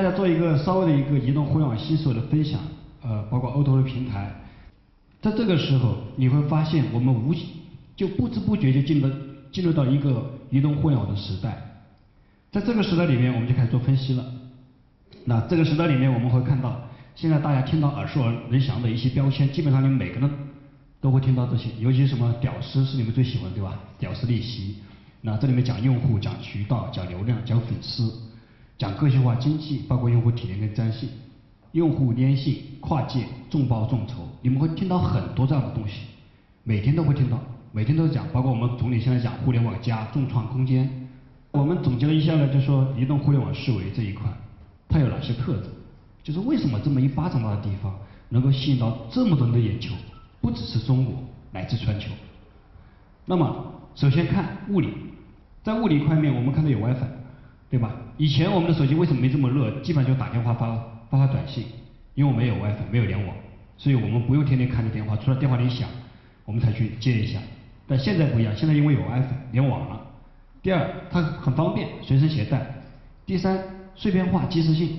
大家做一个稍微的一个移动互联网新手的分享，呃，包括 O2O 的平台，在这个时候你会发现，我们无就不知不觉就进入进入到一个移动互联网的时代，在这个时代里面，我们就开始做分析了。那这个时代里面，我们会看到，现在大家听到耳熟能详的一些标签，基本上你们每个人都会听到这些，尤其什么屌丝是你们最喜欢对吧？屌丝逆袭，那这里面讲用户、讲渠道、讲流量、讲粉丝。讲个性化经济，包括用户体验跟粘性、用户粘性、跨界、众包众筹，你们会听到很多这样的东西，每天都会听到，每天都讲，包括我们总理现在讲互联网加众创空间，我们总结了一下呢，就说移动互联网思维这一块，它有哪些特征？就是为什么这么一巴掌大的地方能够吸引到这么多人的眼球，不只是中国，乃至全球。那么首先看物理，在物理块面，我们看到有 WiFi。对吧？以前我们的手机为什么没这么热？基本上就打电话发发发短信，因为我们有 WiFi，没有联网，所以我们不用天天看着电话，除了电话铃响，我们才去接一下。但现在不一样，现在因为有 WiFi 联网了。第二，它很方便，随身携带。第三，碎片化、及时性。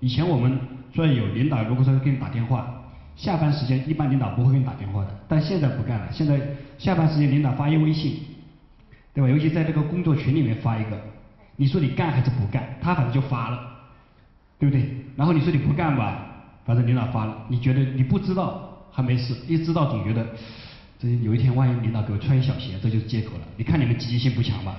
以前我们虽然有领导，如果说给你打电话，下班时间一般领导不会给你打电话的，但现在不干了，现在下班时间领导发一微信，对吧？尤其在这个工作群里面发一个。你说你干还是不干？他反正就发了，对不对？然后你说你不干吧，反正领导发了。你觉得你不知道还没事，一知道总觉得，这有一天万一领导给我穿小鞋，这就是借口了。你看你们积极性不强吧，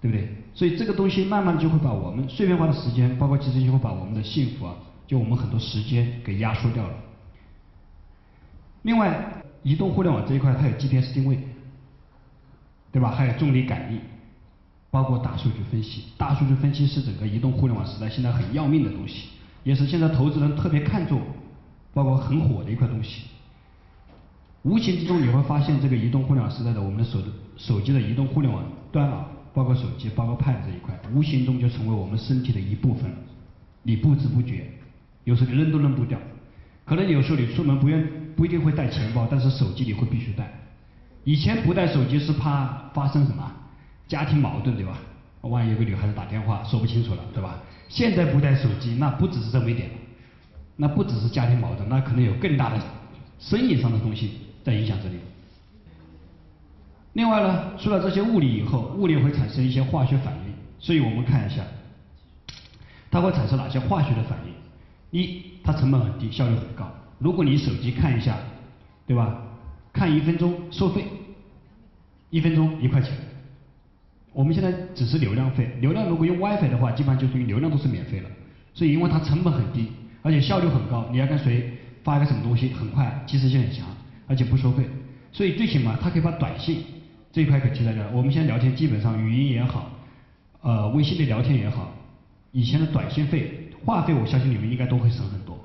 对不对？所以这个东西慢慢就会把我们碎片化的时间，包括积极性，会把我们的幸福啊，就我们很多时间给压缩掉了。另外，移动互联网这一块它有 GPS 定位，对吧？还有重力感应。包括大数据分析，大数据分析是整个移动互联网时代现在很要命的东西，也是现在投资人特别看重，包括很火的一块东西。无形之中你会发现，这个移动互联网时代的我们的手手机的移动互联网端啊，包括手机，包括 Pad 这一块，无形中就成为我们身体的一部分，你不知不觉，有时候你扔都扔不掉。可能有时候你出门不愿不一定会带钱包，但是手机你会必须带。以前不带手机是怕发生什么？家庭矛盾对吧？万一有个女孩子打电话说不清楚了，对吧？现在不带手机，那不只是这么一点，那不只是家庭矛盾，那可能有更大的生意上的东西在影响这里。另外呢，除了这些物理以后，物理会产生一些化学反应，所以我们看一下，它会产生哪些化学的反应？一，它成本很低，效率很高。如果你手机看一下，对吧？看一分钟收费，一分钟一块钱。我们现在只是流量费，流量如果用 WiFi 的话，基本上就属于流量都是免费了。所以因为它成本很低，而且效率很高，你要跟谁发一个什么东西，很快，及时性很强，而且不收费。所以最起码它可以把短信这一块给替代掉。我们现在聊天基本上语音也好，呃，微信的聊天也好，以前的短信费、话费，我相信你们应该都会省很多，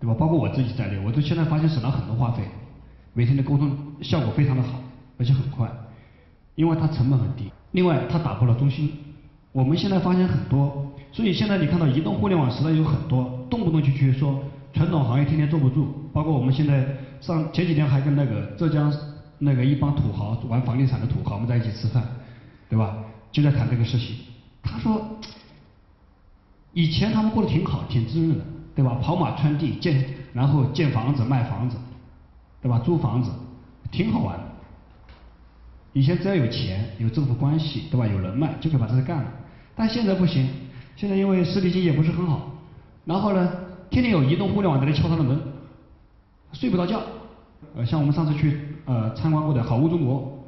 对吧？包括我自己在内，我都现在发现省了很多话费，每天的沟通效果非常的好，而且很快，因为它成本很低。另外，它打破了中心。我们现在发现很多，所以现在你看到移动互联网时代有很多，动不动就去说传统行业天天坐不住。包括我们现在上前几天还跟那个浙江那个一帮土豪玩房地产的土豪们在一起吃饭，对吧？就在谈这个事情。他说，以前他们过得挺好，挺滋润的，对吧？跑马圈地建，然后建房子卖房子，对吧？租房子，挺好玩的。以前只要有钱、有政府关系，对吧？有人脉就可以把这事干了。但现在不行，现在因为实体经济也不是很好，然后呢，天天有移动互联网在那敲他的门，睡不着觉。呃，像我们上次去呃参观过的好物中国，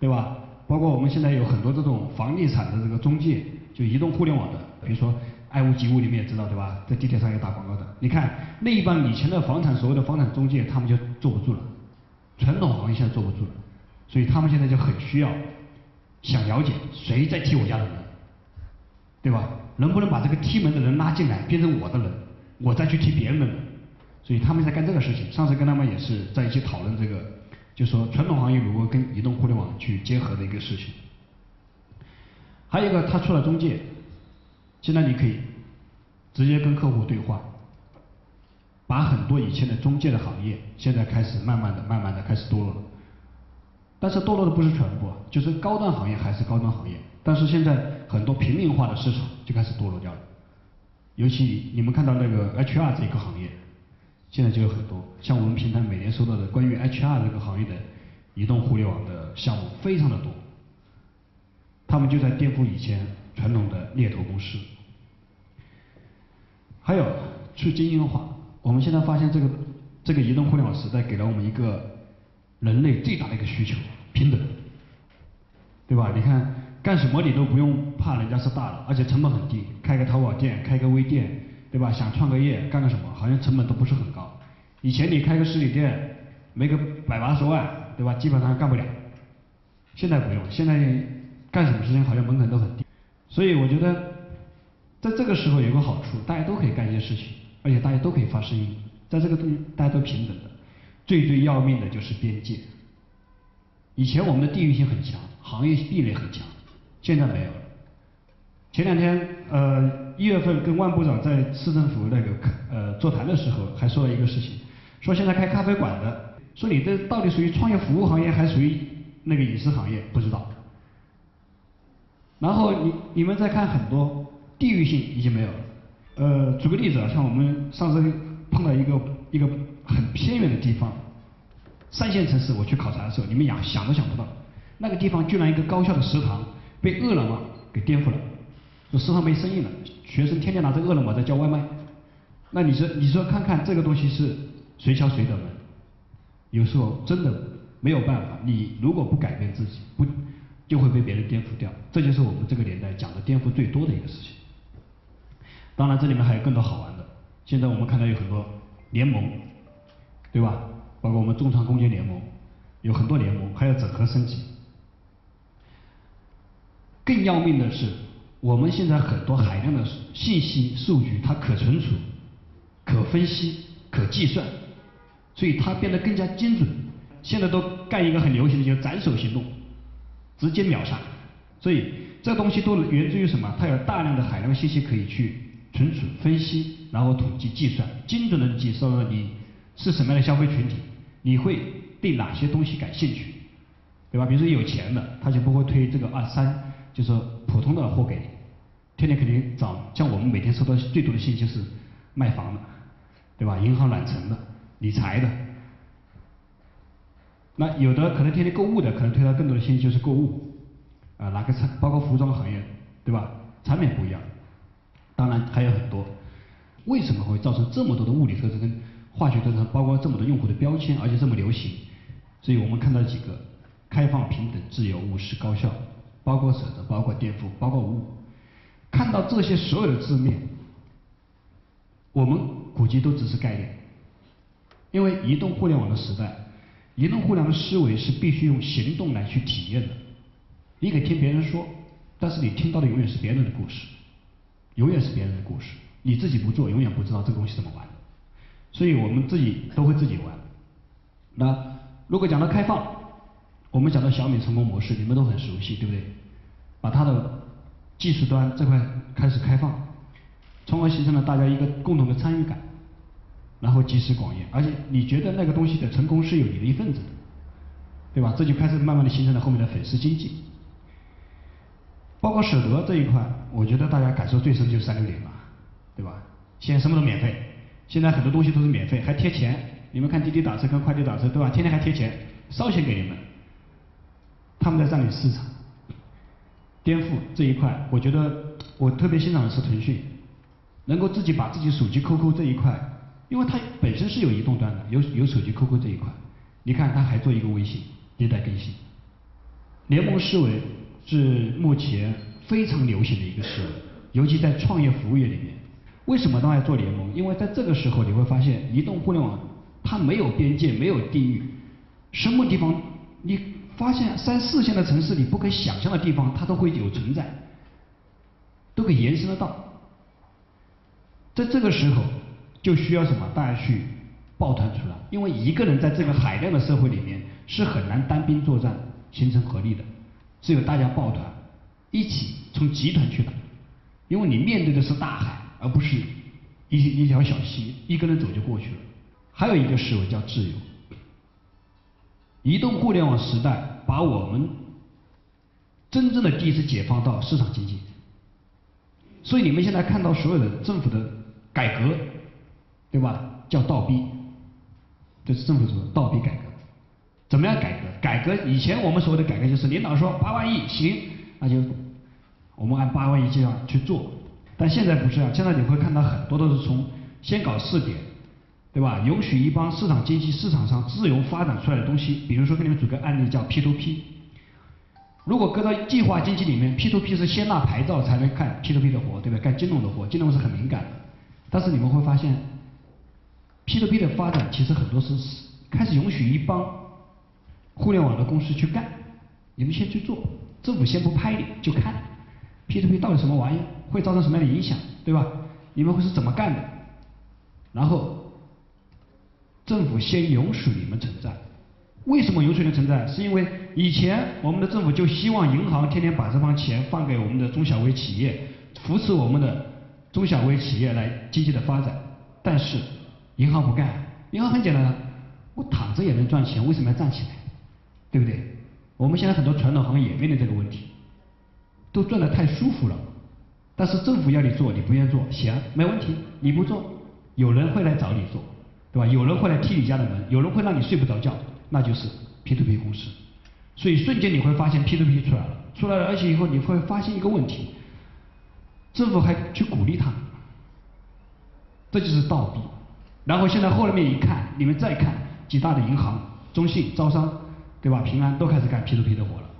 对吧？包括我们现在有很多这种房地产的这个中介，就移动互联网的，比如说爱屋及乌，你们也知道对吧？在地铁上也打广告的。你看那一帮以前的房产所谓的房产中介，他们就坐不住了，传统行业现在坐不住了。所以他们现在就很需要，想了解谁在踢我家的门，对吧？能不能把这个踢门的人拉进来，变成我的人，我再去踢别人的门？所以他们在干这个事情。上次跟他们也是在一起讨论这个，就说传统行业如何跟移动互联网去结合的一个事情。还有一个，他出了中介，现在你可以直接跟客户对话，把很多以前的中介的行业，现在开始慢慢的、慢慢的开始堕落了。但是堕落的不是全部，就是高端行业还是高端行业，但是现在很多平民化的市场就开始堕落掉了。尤其你们看到那个 HR 这个行业，现在就有很多，像我们平台每年收到的关于 HR 这个行业的移动互联网的项目非常的多，他们就在颠覆以前传统的猎头公司。还有去精英化，我们现在发现这个这个移动互联网时代给了我们一个人类最大的一个需求，平等，对吧？你看干什么你都不用怕人家是大佬，而且成本很低，开个淘宝店，开个微店，对吧？想创个业，干个什么，好像成本都不是很高。以前你开个实体店，没个百八十万，对吧？基本上干不了。现在不用，现在干什么事情好像门槛都很低，所以我觉得。在这个时候有个好处，大家都可以干一些事情，而且大家都可以发声音，在这个东西大家都平等的。最最要命的就是边界。以前我们的地域性很强，行业壁垒很强，现在没有了。前两天呃一月份跟万部长在市政府那个呃座谈的时候，还说了一个事情，说现在开咖啡馆的，说你这到底属于创业服务行业，还属于那个影视行业，不知道。然后你你们再看很多。地域性已经没有了。呃，举个例子啊，像我们上次碰到一个一个很偏远的地方，三线城市，我去考察的时候，你们想想都想不到，那个地方居然一个高校的食堂被饿了么给颠覆了，说食堂没生意了，学生天天拿着饿了么在叫外卖。那你说你说看看这个东西是谁敲谁的门？有时候真的没有办法，你如果不改变自己，不就会被别人颠覆掉。这就是我们这个年代讲的颠覆最多的一个事情。当然，这里面还有更多好玩的。现在我们看到有很多联盟，对吧？包括我们中创空间联盟，有很多联盟，还要整合升级。更要命的是，我们现在很多海量的信息数据，它可存储、可分析、可计算，所以它变得更加精准。现在都干一个很流行的，叫斩首行动，直接秒杀。所以这东西都源自于什么？它有大量的海量信息可以去。存储、分析，然后统计、计算，精准的计算了你是什么样的消费群体，你会对哪些东西感兴趣，对吧？比如说有钱的，他就不会推这个二三，就是普通的货给你，天天肯定找，像我们每天收到最多的信息是卖房的，对吧？银行揽存的、理财的，那有的可能天天购物的，可能推到更多的信息就是购物，啊，哪个产，包括服装行业，对吧？产品不一样。当然还有很多，为什么会造成这么多的物理特征跟化学特征，包括这么多用户的标签，而且这么流行？所以我们看到几个：开放、平等、自由、务实、高效，包括舍得，包括颠覆，包括无。看到这些所有的字面，我们估计都只是概念，因为移动互联网的时代，移动互联网的思维是必须用行动来去体验的。你可以听别人说，但是你听到的永远是别人的故事。永远是别人的故事，你自己不做，永远不知道这个东西怎么玩。所以我们自己都会自己玩。那如果讲到开放，我们讲到小米成功模式，你们都很熟悉，对不对？把它的技术端这块开始开放，从而形成了大家一个共同的参与感，然后集思广益，而且你觉得那个东西的成功是有你的一份子的，对吧？这就开始慢慢的形成了后面的粉丝经济。包括舍得这一块，我觉得大家感受最深就是三六零了，对吧？现在什么都免费，现在很多东西都是免费，还贴钱。你们看滴滴打车跟快递打车，对吧？天天还贴钱，烧钱给你们。他们在占领市场，颠覆这一块，我觉得我特别欣赏的是腾讯，能够自己把自己手机 QQ 这一块，因为它本身是有移动端的，有有手机 QQ 这一块，你看它还做一个微信迭代更新，联盟思维。是目前非常流行的一个思维，尤其在创业服务业里面。为什么大家做联盟？因为在这个时候你会发现，移动互联网它没有边界，没有地域，什么地方你发现三四线的城市你不可想象的地方，它都会有存在，都可以延伸得到。在这个时候就需要什么？大家去抱团出来，因为一个人在这个海量的社会里面是很难单兵作战形成合力的。只有大家抱团，一起从集团去打，因为你面对的是大海，而不是一一条小溪，一个人走就过去了。还有一个思维叫自由。移动互联网时代把我们真正的第一次解放到市场经济，所以你们现在看到所有的政府的改革，对吧？叫倒逼，这是政府说倒逼改革。怎么样改革？改革以前我们所谓的改革就是领导说八万亿行，那就我们按八万亿计划去做。但现在不是啊，现在你会看到很多都是从先搞试点，对吧？允许一帮市场经济市场上自由发展出来的东西，比如说给你们举个案例叫 P to P。如果搁到计划经济里面，P to P 是先拿牌照才能干 P to P 的活，对吧？干金融的活，金融是很敏感的。但是你们会发现，P to P 的发展其实很多是开始允许一帮互联网的公司去干，你们先去做，政府先不拍你就看 P to P 到底什么玩意，会造成什么样的影响，对吧？你们会是怎么干的？然后政府先允许你们存在。为什么允许你们存在？是因为以前我们的政府就希望银行天天把这帮钱放给我们的中小微企业，扶持我们的中小微企业来积极的发展。但是银行不干，银行很简单，我躺着也能赚钱，为什么要站起来？对不对？我们现在很多传统行业也面临这个问题，都赚得太舒服了。但是政府要你做，你不愿意做，行，没问题，你不做，有人会来找你做，对吧？有人会来踢你家的门，有人会让你睡不着觉。那就是 P to P 公司，所以瞬间你会发现 P to P 出来了，出来了，而且以后你会发现一个问题，政府还去鼓励他，这就是倒逼。然后现在后面一看，你们再看几大的银行，中信、招商，对吧？平安都开始干 P to P 的活了。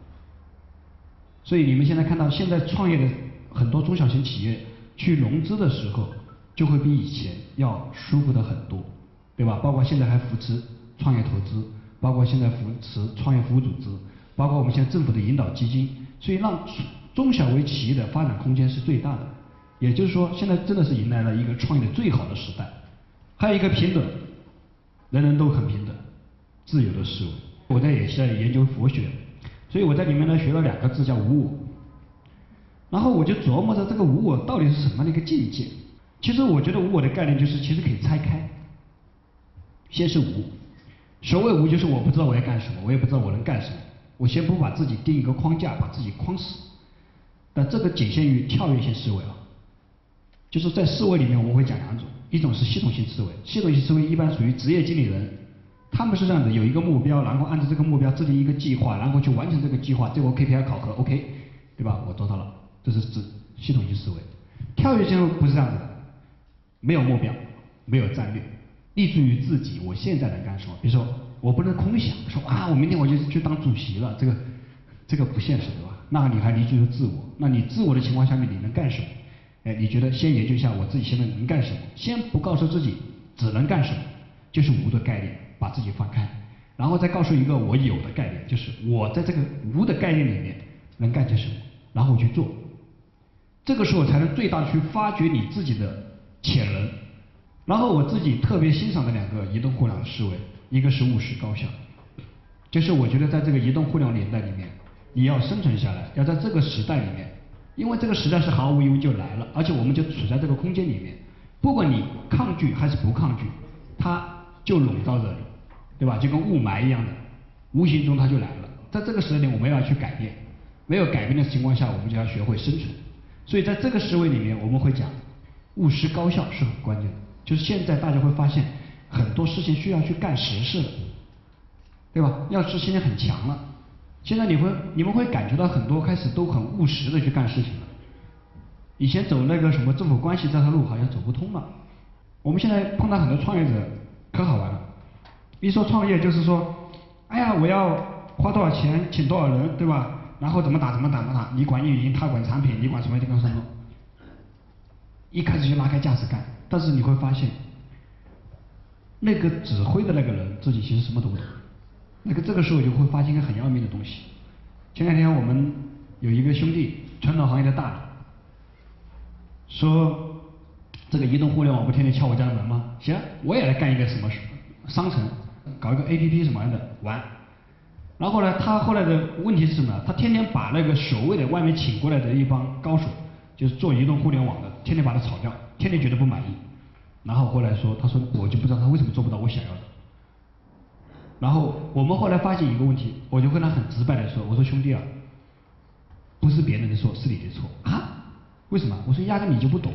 所以你们现在看到现在创业的很多中小型企业去融资的时候，就会比以前要舒服的很多，对吧？包括现在还扶持创业投资。包括现在扶持创业服务组织，包括我们现在政府的引导基金，所以让中小微企业的发展空间是最大的。也就是说，现在真的是迎来了一个创业的最好的时代。还有一个平等，人人都很平等，自由的思维。我在也是在研究佛学，所以我在里面呢学了两个字叫无我。然后我就琢磨着这个无我到底是什么样的一个境界。其实我觉得无我的概念就是其实可以拆开，先是无。所谓无，就是我不知道我要干什么，我也不知道我能干什么。我先不把自己定一个框架，把自己框死。但这个仅限于跳跃性思维啊，就是在思维里面我们会讲两种，一种是系统性思维，系统性思维一般属于职业经理人，他们是这样的，有一个目标，然后按照这个目标制定一个计划，然后去完成这个计划，最后 KPI 考核 OK，对吧？我做到了，这是指系统性思维。跳跃性不是这样子的，没有目标，没有战略。立足于自己，我现在能干什么？比如说，我不能空想，说啊，我明天我就去当主席了，这个这个不现实，对吧？那你还立足于自我，那你自我的情况下面，你能干什么？哎，你觉得先研究一下我自己现在能干什么？先不告诉自己只能干什么，就是无的概念，把自己放开，然后再告诉一个我有的概念，就是我在这个无的概念里面能干些什么，然后我去做，这个时候才能最大去发掘你自己的潜能。然后我自己特别欣赏的两个移动互联网思维，一个是务实高效，就是我觉得在这个移动互联网年代里面，你要生存下来，要在这个时代里面，因为这个时代是毫无疑问就来了，而且我们就处在这个空间里面，不管你抗拒还是不抗拒，它就笼罩着你，对吧？就跟雾霾一样的，无形中它就来了。在这个时代里，我们要去改变，没有改变的情况下，我们就要学会生存。所以在这个思维里面，我们会讲务实高效是很关键的。就是现在大家会发现很多事情需要去干实事了，对吧？要是现在很强了，现在你会你们会感觉到很多开始都很务实的去干事情了。以前走那个什么政府关系这条路好像走不通了。我们现在碰到很多创业者可好玩了，一说创业就是说，哎呀我要花多少钱请多少人，对吧？然后怎么打怎么打怎么打，你管运营，他管产品，你管什么？地方什么？一开始就拉开架子干。但是你会发现，那个指挥的那个人自己其实什么都不懂。那个这个时候就会发现一个很要命的东西。前两天我们有一个兄弟，传统行业的大佬，说这个移动互联网不天天敲我家的门吗？行，我也来干一个什么商城，搞一个 A P P 什么样的玩。然后呢，他后来的问题是什么？他天天把那个所谓的外面请过来的一帮高手，就是做移动互联网的，天天把他炒掉。天天觉得不满意，然后后来说，他说我就不知道他为什么做不到我想要的。然后我们后来发现一个问题，我就跟他很直白的说，我说兄弟啊，不是别人的错，是你的错啊？为什么？我说压根你就不懂，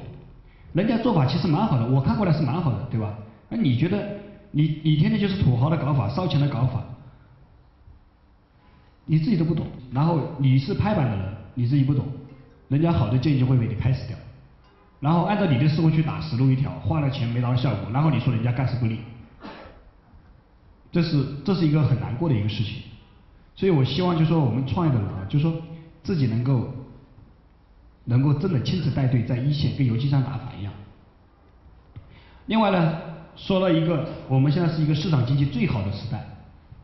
人家做法其实蛮好的，我看过来是蛮好的，对吧？那你觉得你你天天就是土豪的搞法，烧钱的搞法，你自己都不懂，然后你是拍板的人，你自己不懂，人家好的建议就会被你拍死掉，然后按照你的思维去打死路一条，花了钱没达到效果，然后你说人家干事不力，这是这是一个很难过的一个事情，所以我希望就说我们创业的人啊，就说自己能够。能够真的亲自带队在一线跟游击战打法一样。另外呢，说了一个，我们现在是一个市场经济最好的时代，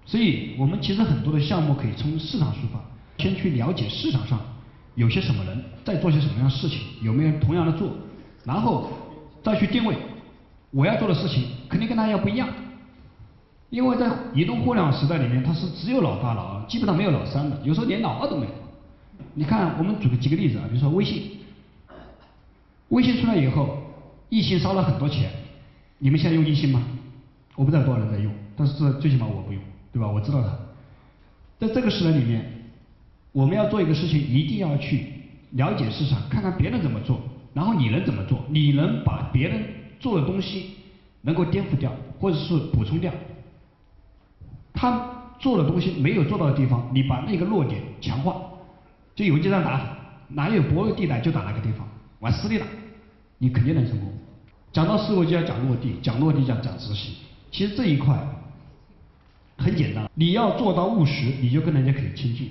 所以我们其实很多的项目可以从市场出发，先去了解市场上有些什么人在做些什么样的事情，有没有同样的做，然后再去定位我要做的事情肯定跟他要不一样，因为在移动互联网时代里面，它是只有老大老二，基本上没有老三的，有时候连老二都没有。你看，我们举个几个例子啊，比如说微信，微信出来以后，易信烧了很多钱，你们现在用易信吗？我不知道多少人在用，但是最起码我不用，对吧？我知道它。在这个时代里面，我们要做一个事情，一定要去了解市场，看看别人怎么做，然后你能怎么做？你能把别人做的东西能够颠覆掉，或者是补充掉？他做的东西没有做到的地方，你把那个弱点强化。就游击战打法，哪有薄弱地带就打那个地方，往死里打，你肯定能成功。讲到思维就要讲落地，讲落地就要讲执行。其实这一块简单，你要做到务实，你就跟人家可以亲近。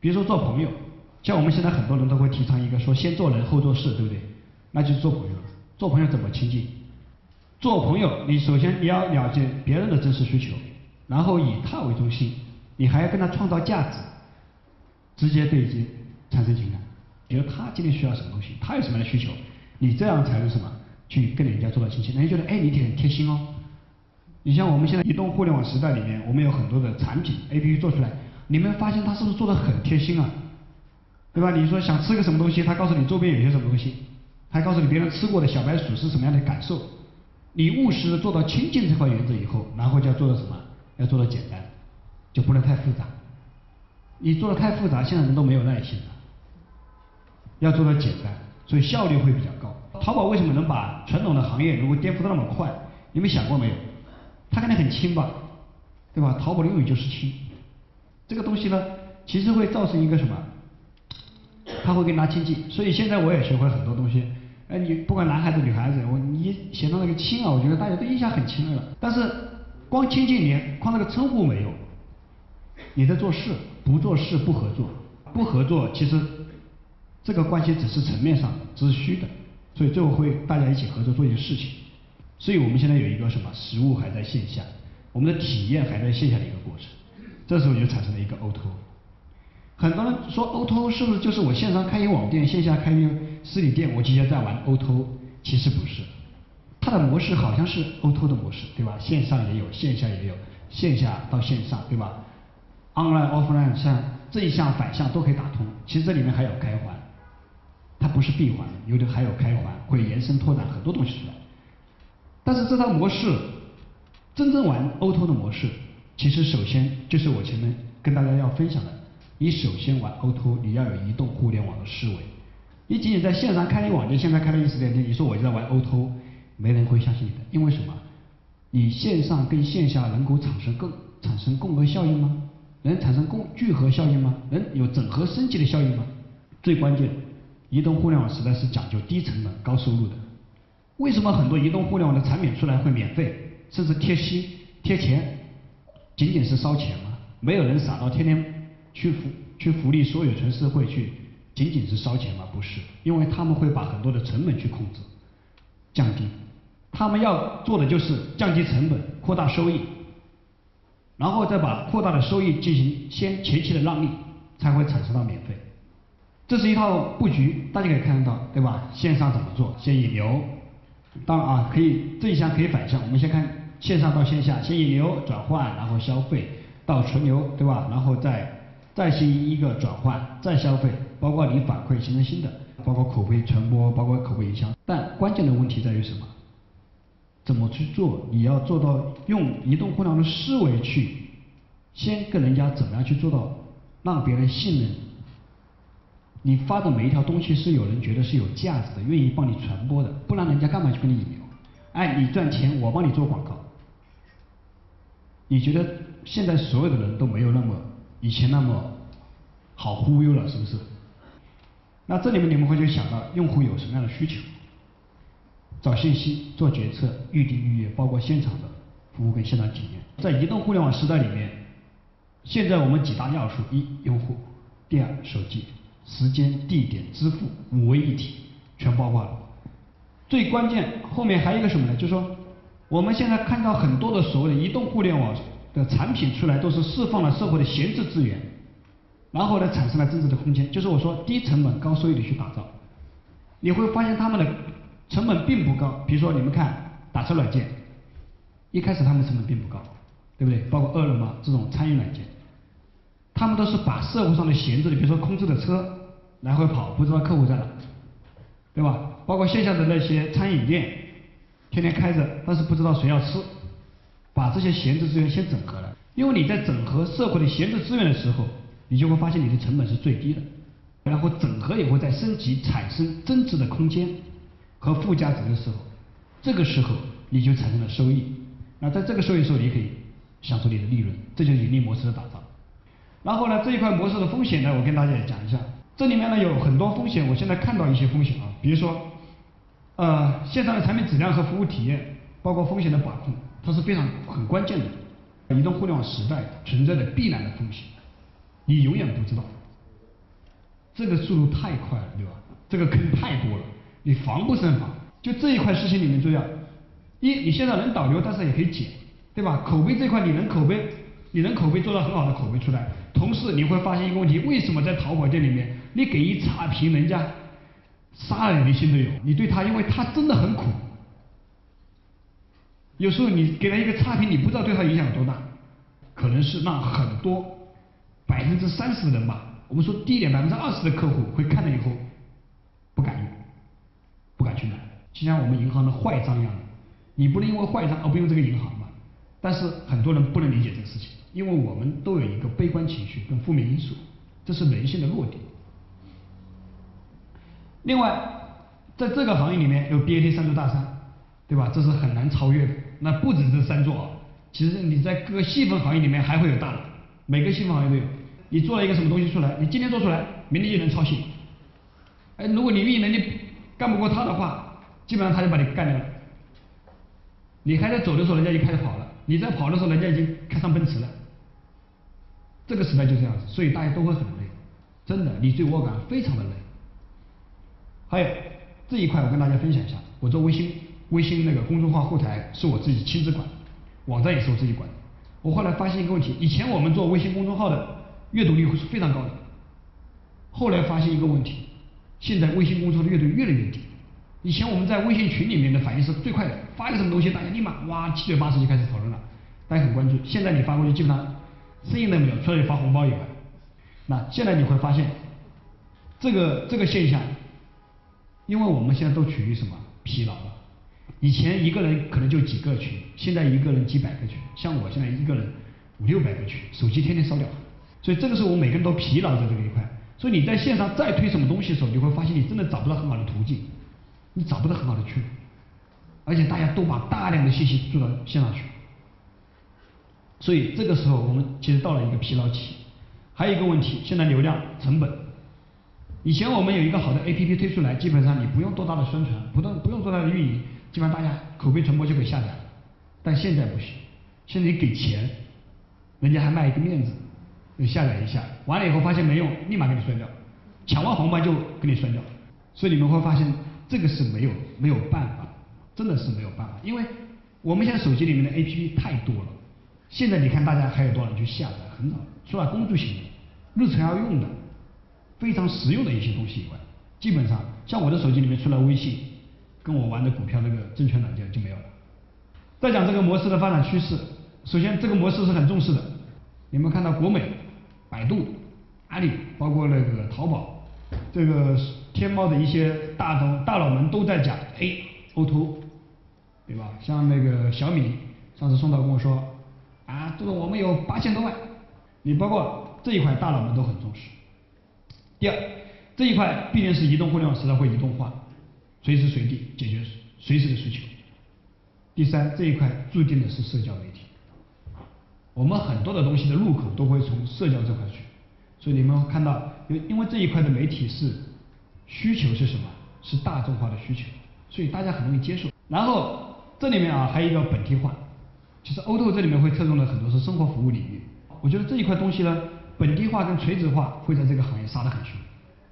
比如说做朋友，像我们现在很多人都会提倡一个说先做人后做事，对不对？那就是做朋友。做朋友怎么亲近？做朋友，你首先你要了解别人的真实需求，然后以他为中心，你还要跟他创造价值。直接对接，产生情感，比如他今天需要什么东西，他有什么样的需求，你这样才能什么，去跟人家做到亲近，人家觉得哎你挺贴心哦。你像我们现在移动互联网时代里面，我们有很多的产品 A P P 做出来，你们发现它是不是做的很贴心啊？对吧？你说想吃个什么东西，他告诉你周边有些什么东西，还告诉你别人吃过的小白鼠是什么样的感受。你务实的做到亲近这块原则以后，然后就要做到什么？要做到简单，就不能太复杂。你做的太复杂，现在人都没有耐心了。要做的简单，所以效率会比较高。淘宝为什么能把传统的行业如果颠覆的那么快？你们想过没有？它肯定很轻吧，对吧？淘宝的用语就是轻。这个东西呢，其实会造成一个什么？他会跟他亲近。所以现在我也学会了很多东西。哎，你不管男孩子女孩子，我你写到那个亲啊，我觉得大家都印象很亲了。但是光亲近你，光那个称呼没有。你在做事，不做事不合作，不合作其实这个关系只是层面上，只是虚的，所以最后会大家一起合作做一些事情。所以我们现在有一个什么，实物还在线下，我们的体验还在线下的一个过程，这时候就产生了一个 O to。很多人说 O to 是不是就是我线上开一个网店，线下开一个实体店，我直接在玩 O to 其实不是，它的模式好像是 O to O 的模式，对吧？线上也有，线下也有，线下到线上，对吧？online offline 像正向反向都可以打通，其实这里面还有开环，它不是闭环，有的还有开环，会延伸拓展很多东西出来。但是这套模式真正玩 O to 的模式，其实首先就是我前面跟大家要分享的，你首先玩 O to 你要有移动互联网的思维。你仅仅在线上开一网店，现在开了一十店店，你说我就在玩 O to 没人会相信你的，因为什么？你线上跟线下能够产生更产生共轲效应吗？能产生共聚合效应吗？能有整合升级的效应吗？最关键，移动互联网时代是讲究低成本高收入的。为什么很多移动互联网的产品出来会免费，甚至贴息贴钱？仅仅是烧钱吗？没有人傻到天天去福去福利所有全社会去，仅仅是烧钱吗？不是，因为他们会把很多的成本去控制，降低。他们要做的就是降低成本，扩大收益。然后再把扩大的收益进行先前期的让利，才会产生到免费。这是一套布局，大家可以看得到，对吧？线上怎么做？先引流，当然啊，可以正向，可以反向。我们先看线上到线下，先引流转换，然后消费到存留，对吧？然后再再行一个转换，再消费，包括你反馈形成新的，包括口碑传播，包括口碑营销。但关键的问题在于什么？怎么去做？你要做到用移动互联网的思维去，先跟人家怎么样去做到让别人信任，你发的每一条东西是有人觉得是有价值的，愿意帮你传播的，不然人家干嘛去跟你引流？哎，你赚钱，我帮你做广告。你觉得现在所有的人都没有那么以前那么好忽悠了，是不是？那这里面你们会就想到用户有什么样的需求？找信息、做决策、预订预约，包括现场的服务跟现场体验。在移动互联网时代里面，现在我们几大要素：一、用户；第二，手机。时间、地点、支付五位一体全包括了。最关键后面还有一个什么呢？就是说我们现在看到很多的所谓的移动互联网的产品出来，都是释放了社会的闲置资源，然后呢产生了增值的空间。就是我说低成本高收益的去打造，你会发现他们的成本并不高。比如说你们看打车软件，一开始他们成本并不高，对不对？包括饿了么这种餐饮软件，他们都是把社会上的闲置的，比如说空置的车。来回跑，不知道客户在哪，对吧？包括线下的那些餐饮店，天天开着，但是不知道谁要吃，把这些闲置资源先整合了。因为你在整合社会的闲置资源的时候，你就会发现你的成本是最低的。然后整合以后再升级，产生增值的空间和附加值的时候，这个时候你就产生了收益。那在这个收益时候，你可以享受你的利润，这就是盈利模式的打造。然后呢，这一块模式的风险呢，我跟大家也讲一下。这里面呢有很多风险，我现在看到一些风险啊，比如说，呃，线上的产品质量和服务体验，包括风险的把控，它是非常很关键的。移动互联网时代存在的必然的风险，你永远不知道，这个速度太快了，对吧？这个坑太多了，你防不胜防。就这一块事情里面注意啊，一你现在能导流，但是也可以减，对吧？口碑这块你能口碑，你能口碑做到很好的口碑出来，同时你会发现一个问题，为什么在淘宝店里面？你给一差评，人家杀了你的心都有。你对他，因为他真的很苦。有时候你给他一个差评，你不知道对他影响有多大，可能是让很多百分之三十的人吧，我们说低一点百分之二十的客户会看了以后不敢用，不敢去买。就像我们银行的坏账一样的，你不能因为坏账而不用这个银行嘛。但是很多人不能理解这个事情，因为我们都有一个悲观情绪跟负面因素，这是人性的弱点。另外，在这个行业里面有 BAT 三座大山，对吧？这是很难超越的。那不止这三座啊，其实你在各个细分行业里面还会有大佬，每个细分行业都有。你做了一个什么东西出来，你今天做出来，明天就能抄袭。哎，如果你运营能力干不过他的话，基本上他就把你干掉了。你还在走的时候，人家就开始跑了；你在跑的时候，人家已经开上奔驰了。这个时代就这样子，所以大家都会很累，真的，你对我感非常的累。还有这一块，我跟大家分享一下。我做微信，微信那个公众号后台是我自己亲自管，网站也是我自己管。我后来发现一个问题：以前我们做微信公众号的阅读率是非常高的，后来发现一个问题：现在微信公众号的阅读越来越低。以前我们在微信群里面的反应是最快的，发一个什么东西，大家立马哇七嘴八舌就开始讨论了，大家很关注。现在你发过去，基本上声音都没有，除了发红包以外。那现在你会发现，这个这个现象。因为我们现在都处于什么疲劳了？以前一个人可能就几个群，现在一个人几百个群。像我现在一个人五六百个群，手机天天烧掉。所以这个时候我们每个人都疲劳在这个一块。所以你在线上再推什么东西的时候，你会发现你真的找不到很好的途径，你找不到很好的去。而且大家都把大量的信息做到线上去。所以这个时候我们其实到了一个疲劳期。还有一个问题，现在流量成本。以前我们有一个好的 APP 推出来，基本上你不用多大的宣传，不用不用多大的运营，基本上大家口碑传播就可以下载。但现在不行，现在你给钱，人家还卖一个面子，你下载一下，完了以后发现没用，立马给你删掉，抢完红包就给你删掉。所以你们会发现这个是没有没有办法，真的是没有办法，因为我们现在手机里面的 APP 太多了。现在你看大家还有多少人去下载？很少，除了工具型的、日常要用的。非常实用的一些东西以外，基本上像我的手机里面除了微信，跟我玩的股票那个证券软件就没有了。再讲这个模式的发展趋势，首先这个模式是很重视的。你们看到国美、百度、阿里，包括那个淘宝，这个天猫的一些大东大佬们都在讲，哎，O2O，对吧？像那个小米，上次宋导跟我说，这个我们有八千多万，你包括这一块大佬们都很重视。第二，这一块必然是移动互联网时代会移动化，随时随地解决随时的需求。第三，这一块注定的是社交媒体。我们很多的东西的入口都会从社交这块去，所以你们看到，因因为这一块的媒体是需求是什么？是大众化的需求，所以大家很容易接受。然后这里面啊还有一个本地化，其实 O2O 这里面会侧重的很多是生活服务领域。我觉得这一块东西呢，本地化跟垂直化会在这个行业杀得很凶，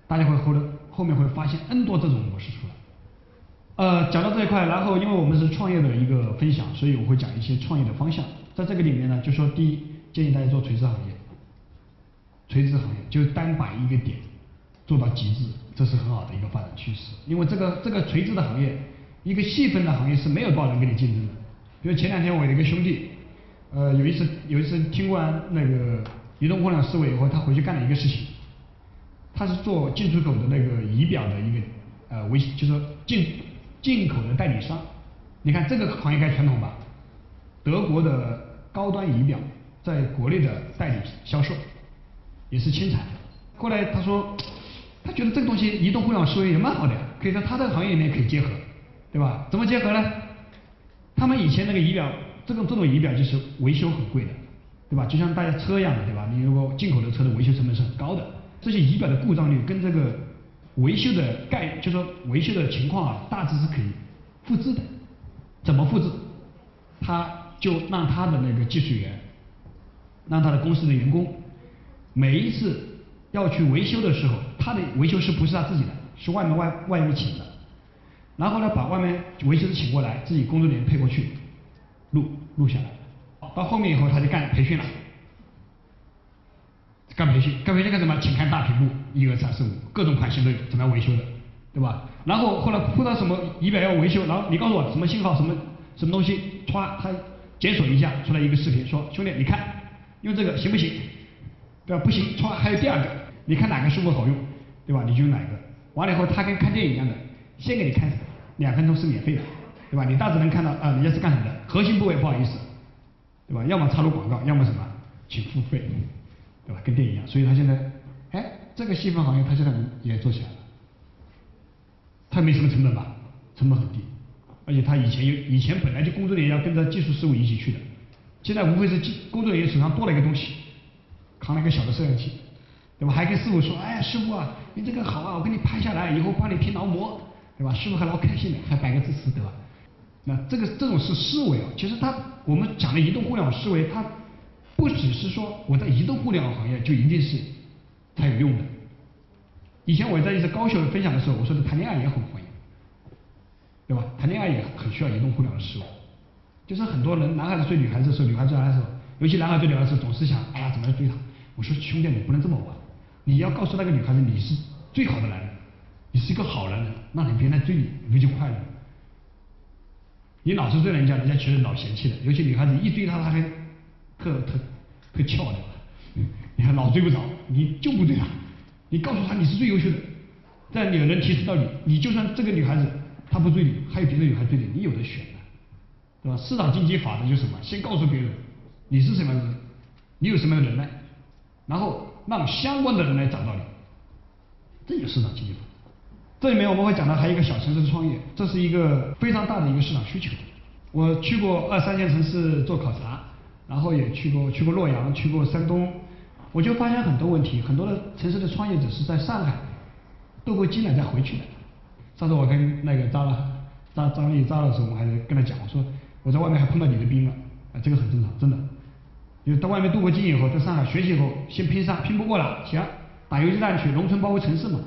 大家会后头后面会发现 N 多这种模式出来。呃，讲到这一块，然后因为我们是创业的一个分享，所以我会讲一些创业的方向。在这个里面呢，就说第一，建议大家做垂直行业，垂直行业就单把一个点做到极致，这是很好的一个发展趋势。因为这个这个垂直的行业，一个细分的行业是没有多少人跟你竞争的。比如前两天我有一个兄弟，呃，有一次有一次听完那个移动互联网思维以后，他回去干了一个事情，他是做进出口的那个仪表的一个呃微，就是说进进口的代理商。你看这个行业该传统吧？德国的高端仪表在国内的代理销售也是轻产。后来他说，他觉得这个东西移动互联网思维也蛮好的，可以在他的行业里面可以结合，对吧？怎么结合呢？他们以前那个仪表，这种这种仪表就是维修很贵的，对吧？就像大家车一样的，对吧？你如果进口的车的维修成本是很高的，这些仪表的故障率跟这个维修的概，就说维修的情况啊，大致是可以复制的。怎么复制？他。就让他的那个技术员，让他的公司的员工，每一次要去维修的时候，他的维修师不是他自己的，是外面外外面请的。然后呢，把外面维修师请过来，自己工作人员配过去，录录下来。到后面以后，他就干培训了，干培训，干培训干什么？请看大屏幕，一二三四五，各种款型都有，怎么样维修的，对吧？然后后来碰到什么仪表要维修，然后你告诉我什么信号，什么什么东西，歘，他。检索一下，出来一个视频，说兄弟，你看用这个行不行？对吧？不行，歘，还有第二个，你看哪个舒服好用，对吧？你就用哪个。完了以后，他跟看电影一样的，先给你看什么两分钟是免费的，对吧？你大致能看到啊，人家是干什么的？核心部位不好意思，对吧？要么插入广告，要么什么，请付费，对吧？跟电影一样。所以他现在，哎，这个细分行业他现在也做起来了，他没什么成本吧？成本很低。而且他以前有以前本来就工作人员要跟着技术师傅一起去的，现在无非是工作人员手上多了一个东西，扛了一个小的摄像机，对吧？还跟师傅说，哎，师傅啊，你这个好啊，我给你拍下来，以后帮你拼劳模，对吧？师傅还老开心的，还摆个姿势，对吧？那这个这种是思维啊，其实他我们讲的移动互联网思维，它不只是说我在移动互联网行业就一定是才有用的。以前我在一次高校分享的时候，我说的谈恋爱也很火。对吧？谈恋爱也很需要移动互联网的思维，就是很多人男孩子追女孩子的时候，女孩子追男孩子，尤其男孩子追女孩子总是想，哎呀，怎么追她？我说兄弟，你不能这么玩，你要告诉那个女孩子，你是最好的男人，你是一个好男人，那你别人来追你，你不就快乐？你老是追人家，人家其实老嫌弃的，尤其女孩子一追他，他还特特特俏的，你还老追不着，你就不追他，你告诉他你是最优秀的，但有人提示到你，你就算这个女孩子。她不追你，还有别的女孩追你，你有的选的，对吧？市场经济法则就是什么？先告诉别人你是什么人，你有什么样的能耐，然后让相关的人来找到你，这就是市场经济法。这里面我们会讲到还有一个小城市的创业，这是一个非常大的一个市场需求。我去过二三线城市做考察，然后也去过去过洛阳，去过山东，我就发现很多问题，很多的城市的创业者是在上海镀过金了再回去的。上次我跟那个张了张张丽张老师，我还跟他讲，我说我在外面还碰到你的兵了，啊，这个很正常，真的。因为到外面镀过金以后，在上海学习以后，先拼上，拼不过了，行，打游击战去，农村包围城市嘛。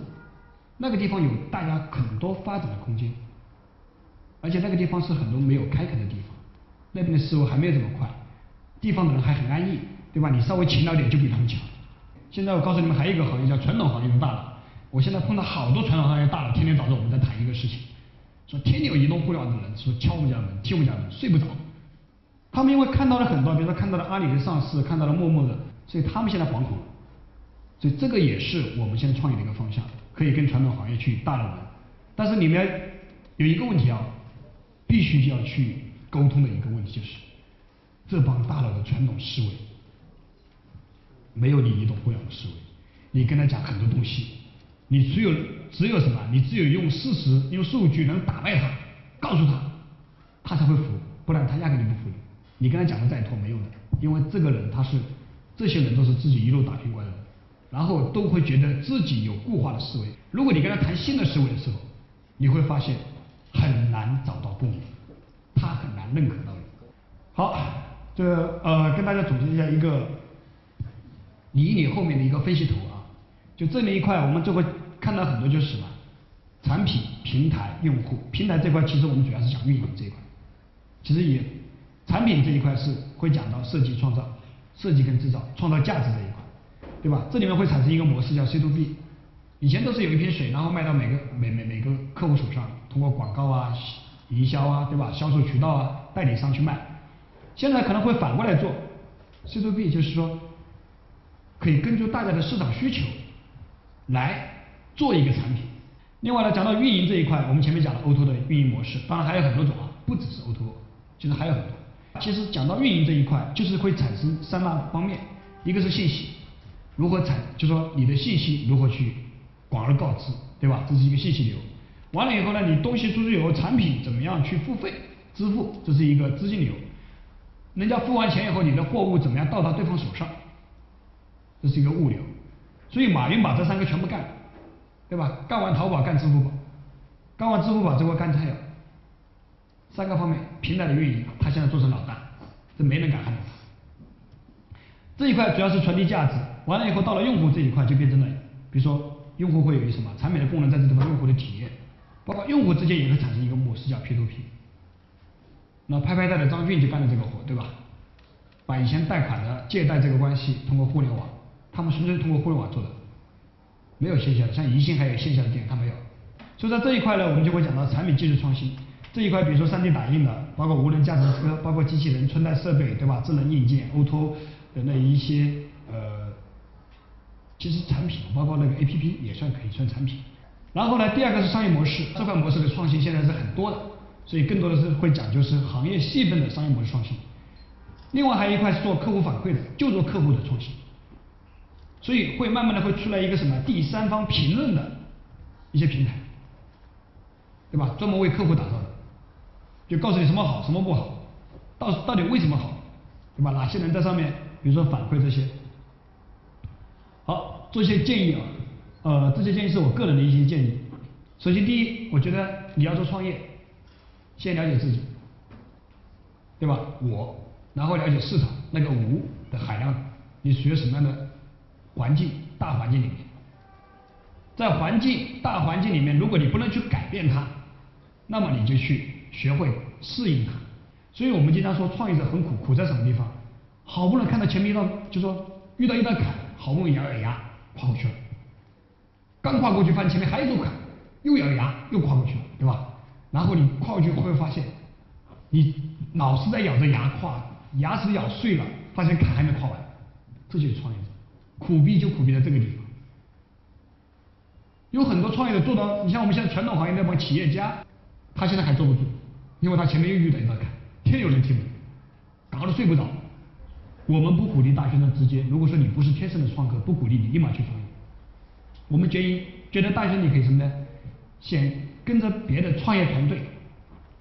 那个地方有大家很多发展的空间，而且那个地方是很多没有开垦的地方，那边的事物还没有这么快，地方的人还很安逸，对吧？你稍微勤劳点就比他们强。现在我告诉你们，还有一个行业叫传统行业的大佬。我现在碰到好多传统行业大佬，天天找着我们在谈一个事情，说天天有移动互联网的人说敲我们家门，踢我们家门，睡不着。他们因为看到了很多，比如说看到了阿里的上市，看到了陌陌的，所以他们现在惶恐了。所以这个也是我们现在创业的一个方向，可以跟传统行业去大的玩。但是里面有一个问题啊，必须要去沟通的一个问题就是，这帮大佬的传统思维没有你移动互联网思维，你跟他讲很多东西。你只有只有什么？你只有用事实、用数据能打败他，告诉他，他才会服，不然他压根就不服你。你跟他讲的再多没用的，因为这个人他是，这些人都是自己一路打拼过来的，然后都会觉得自己有固化的思维。如果你跟他谈新的思维的时候，你会发现很难找到共鸣，他很难认可到你。好，这呃跟大家总结一下一个理你后面的一个分析图啊，就这么一块，我们就会看到很多就是什么，产品、平台、用户。平台这块其实我们主要是讲运营这一块，其实也产品这一块是会讲到设计创造、设计跟制造、创造价值这一块，对吧？这里面会产生一个模式叫 C to B，以前都是有一瓶水，然后卖到每个每每每个客户手上，通过广告啊、营销啊，对吧？销售渠道啊、代理商去卖。现在可能会反过来做，C to B，就是说可以根据大家的市场需求来做一个产品。另外呢，讲到运营这一块，我们前面讲了 O2O 的运营模式，当然还有很多种啊，不只是 O2O，其实还有很多。其实讲到运营这一块，就是会产生三大方面，一个是信息，如何产，就说你的信息如何去广而告之，对吧？这是一个信息流。完了以后呢，你东西出去以后，产品怎么样去付费支付，这是一个资金流。人家付完钱以后，你的货物怎么样到达对方手上？这是一个物流。所以马云把这三个全部干了，对吧？干完淘宝，干支付宝，干完支付宝，之后干菜鸟。三个方面，平台的运营，他现在做成老大，这没人敢撼动他。这一块主要是传递价值，完了以后到了用户这一块就变成了，比如说用户会有一什么产品的功能在这地方，用户的体验，包括用户之间也会产生一个模式叫 P to P。那拍拍贷的张俊就干了这个活，对吧？把以前贷款的借贷这个关系通过互联网，他们纯粹通过互联网做的，没有线下的，像宜兴还有线下的店，他没有。所以在这一块呢，我们就会讲到产品技术创新这一块，比如说 3D 打印的，包括无人驾驶车，包括机器人、穿戴设备，对吧？智能硬件、O2O 的那一些呃，其实产品包括那个 APP 也算可以算产品。然后呢，第二个是商业模式，这块模式的创新现在是很多的。所以更多的是会讲究是行业细分的商业模式创新，另外还有一块是做客户反馈的，就做客户的创新，所以会慢慢的会出来一个什么第三方评论的一些平台，对吧？专门为客户打造的，就告诉你什么好，什么不好，到到底为什么好，对吧？哪些人在上面，比如说反馈这些，好，做一些建议啊，呃，这些建议是我个人的一些建议。首先第一，我觉得你要做创业。先了解自己，对吧？我，然后了解市场那个无的海量，你属于什么样的环境？大环境里面，在环境大环境里面，如果你不能去改变它，那么你就去学会适应它。所以我们经常说创业者很苦，苦在什么地方？好不容易看到前面一道，就说遇到一道坎，好不容易咬咬牙跨过去了，刚跨过去，发现前面还有一座坎，又咬牙又跨过去了，对吧？然后你跨过去会发现，你老是在咬着牙跨，牙齿咬碎了，发现坎还没跨完，这就是创业者，苦逼就苦逼在这个地方。有很多创业者做到，你像我们现在传统行业那帮企业家，他现在还坐不住，因为他前面又遇到一道坎，天有人踢门，搞得睡不着。我们不鼓励大学生直接，如果说你不是天生的创客，不鼓励你立马去创业。我们建议，觉得大学生你可以什么呢？先。跟着别的创业团队，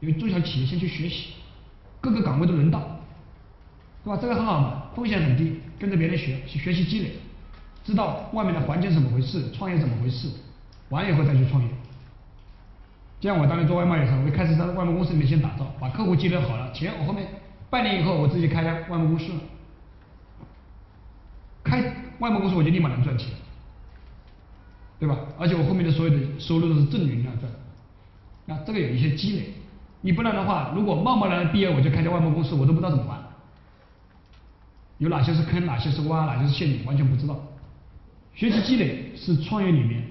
因为中小企业先去学习，各个岗位都能到，对吧？这个很好嘛，风险很低，跟着别人学，去学习积累，知道外面的环境怎么回事，创业怎么回事，完以后再去创业。就像我当年做外贸也是，我开始在外贸公司里面先打造，把客户积累好了，钱我后面半年以后我自己开家外贸公司了，开外贸公司我就立马能赚钱，对吧？而且我后面的所有的收入都是正流量赚。那，这个有一些积累，你不然的话，如果贸贸然毕业我就开家外贸公司，我都不知道怎么玩，有哪些是坑，哪些是洼，哪些是陷阱，完全不知道。学习积累是创业里面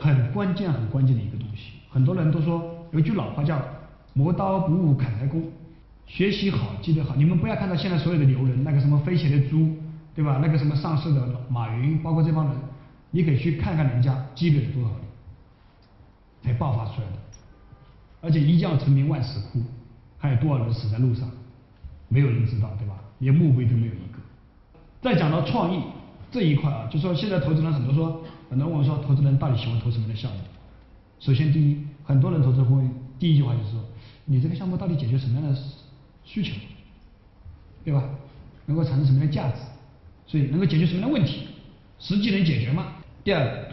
很关键、很关键的一个东西。很多人都说有句老话叫“磨刀不误砍柴工”，学习好，积累好。你们不要看到现在所有的牛人，那个什么飞起来的猪，对吧？那个什么上市的马云，包括这帮人，你可以去看看人家积累了多少年才爆发出来的。而且一将成名万死枯，还有多少人死在路上，没有人知道，对吧？连墓碑都没有一个。再讲到创意，这一块啊，就说现在投资人很多说，很多人问我说，投资人到底喜欢投什么样的项目？首先第一，很多人投资会第一句话就是说，你这个项目到底解决什么样的需求，对吧？能够产生什么样的价值？所以能够解决什么样的问题？实际能解决吗？第二，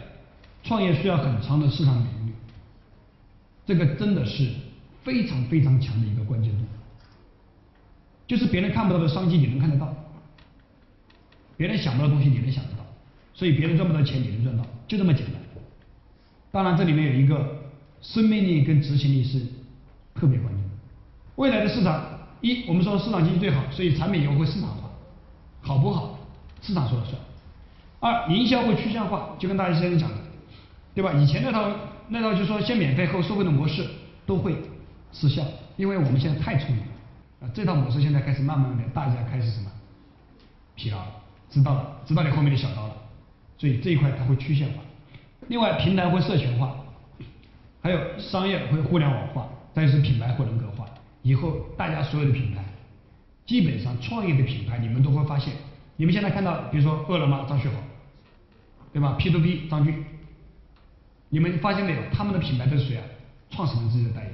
创业需要很长的市场领域，这个真的是非常非常强的一个关键度，就是别人看不到的商机你能看得到，别人想不到的东西你能想得到，所以别人赚不到钱你能赚到，就这么简单。当然这里面有一个生命力跟执行力是特别关键的。未来的市场，一我们说市场经济最好，所以产品也会市场化，好不好？市场说了算。二，营销会趋向化，就跟大家先生讲的，对吧？以前那套那套就说先免费后收费的模式都会失效，因为我们现在太聪明了啊，这套模式现在开始慢慢的大家开始什么疲劳了，知道了，知道你后面的小刀了，所以这一块它会趋向化。另外，平台会社群化，还有商业会互联网化，再是品牌会人格化。以后大家所有的品牌，基本上创业的品牌，你们都会发现，你们现在看到，比如说饿了么张旭豪。对吧？P to P 张军，你们发现没有？他们的品牌都是谁啊？创始人自己的代言。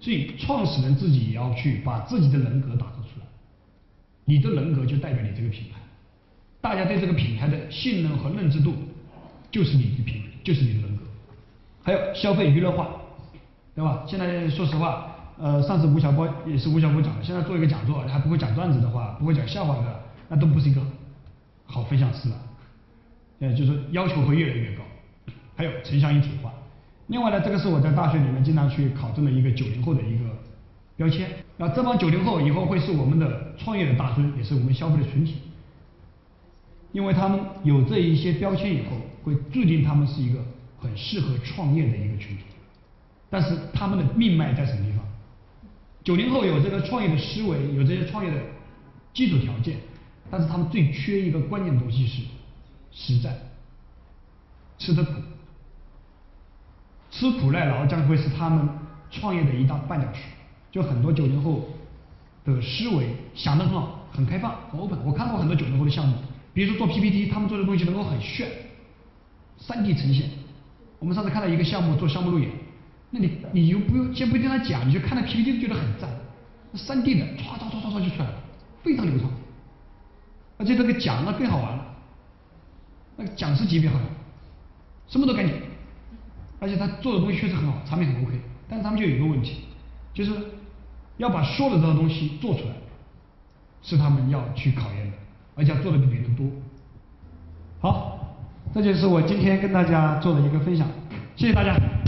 所以创始人自己也要去把自己的人格打造出来。你的人格就代表你这个品牌，大家对这个品牌的信任和认知度，就是你的品牌，就是你的人格。还有消费娱乐化，对吧？现在说实话，呃，上次吴晓波也是吴晓波讲的，现在做一个讲座，还不会讲段子的话，不会讲笑话的，那都不是一个好分享师了。呃，就是要求会越来越高，还有城乡一体化。另外呢，这个是我在大学里面经常去考证的一个九零后的一个标签。那这帮九零后以后会是我们的创业的大军，也是我们消费的群体，因为他们有这一些标签以后，会注定他们是一个很适合创业的一个群体。但是他们的命脉在什么地方？九零后有这个创业的思维，有这些创业的基础条件，但是他们最缺一个关键的东西是。实战，吃的苦，吃苦耐劳将会是他们创业的一大绊脚石。就很多九零后的思维想得很好，很开放，很 open。我看过很多九零后的项目，比如说做 PPT，他们做的东西能够很炫，三 D 呈现。我们上次看到一个项目做项目路演，那你你又不用先不听他讲，你就看那 PPT 就觉得很赞，三 D 的唰唰唰唰唰就出来了，非常流畅，而且这个讲了更好玩了。那个讲师级别好，什么都给你，而且他做的东西确实很好，产品很 OK，但是他们就有一个问题，就是要把说的这个东西做出来，是他们要去考验的，而且要做的比别人多。好，这就是我今天跟大家做的一个分享，谢谢大家。